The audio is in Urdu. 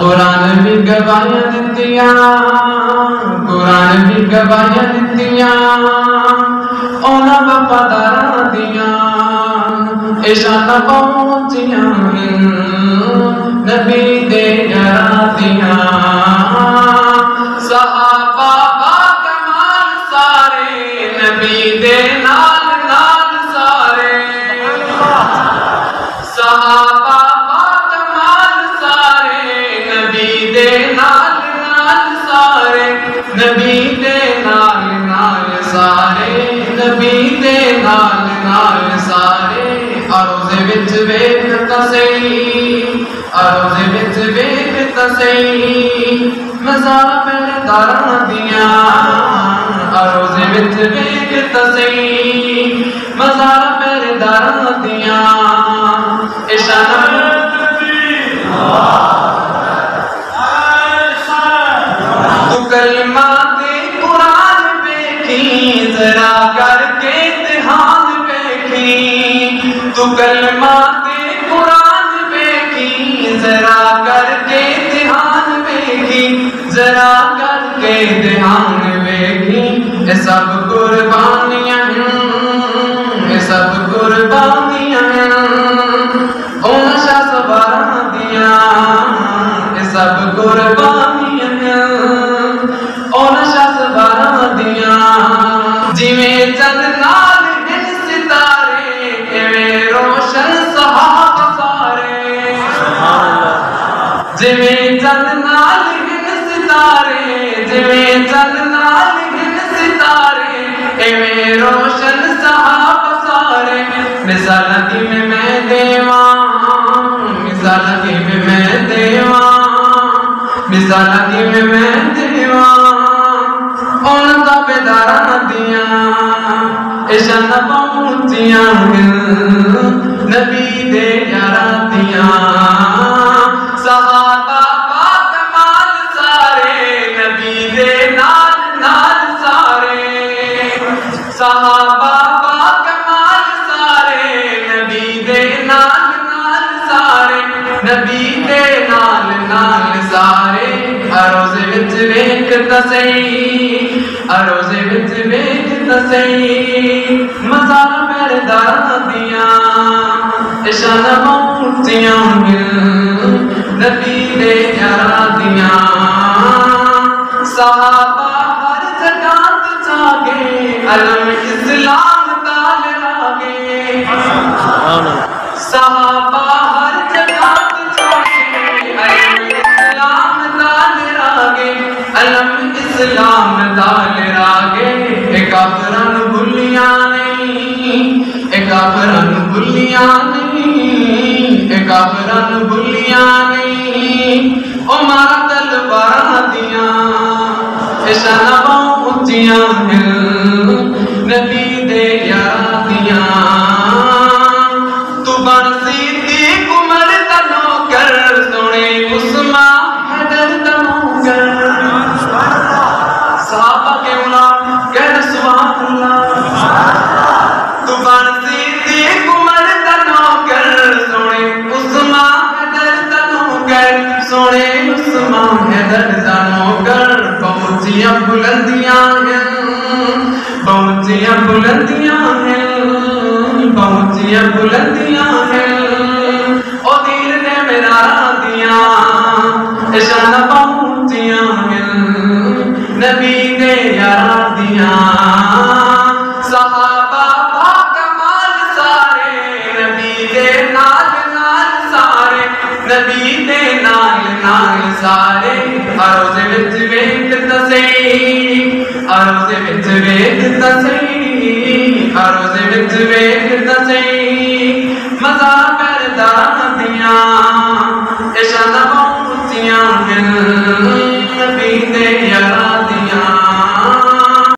قرآن بھی گواہیاں دیتیاں قرآن بھی گواہیاں دتیاں اونا دارا دیاں اشانہ پہنچیاں نبی نبی دے نال نال سارے نبی دے نال نال سارے اروزے وچ ویکھ تسئی اروزے وچ ویکھ تسئی مزار پہلے داراں دیاں اروزے وچ ویکھ تسئی مزار پہلے داراں دیاں تو کلمات قرآن بیٹھی ذرا کر کے دھیان بیٹھی ذرا کر کے دھیان بیٹھی یہ سب قربانیاں ہیں یہ سب قربانیاں ہیں اون شاہ دیا یہ سب قربانیاں جویں چند نال ہیں ستارے جویں چند نال ہیں ستارے ایویں روشن صحاب سارے مثال کی میں میں دیواں مثال کی میں میں دیواں مثال کی میں میں دیواں اون دا بیدارا دیاں اشان پہنچیاں نبی نبی دے نال نال سارے اروزے وچ ویکھ تسئی اروزے وچ ویکھ تسئی مزار میرے داراں دیاں اشان پہنچیاں نبی دے یاراں دیاں۔ صحابہ ہر جگہ تے جاگے علم اسلام اسلام تال راگے اے کافران بھلیاں نہیں اے کافران بھلیاں نہیں اے کافران بھلیاں نہیں۔ او مارا تلوار دیاں اشانہ پہنچیاں نبی دے یار دیاں دا نوکر سونے عثمان حیدر دا نوکر پہنچیاں بلندیاں ہیں۔ پہنچیاں بلندیاں ہیں پہنچیاں بلندیاں ہیں۔ او دیر نے میرا دیا اشارہ پہنچیاں ہیں۔ سارے نبی دے نال نال سارے اروزے وچ ویکھ تسئی اروزے وچ ویکھ تسئی اروزے وچ ویکھ تسئی مزا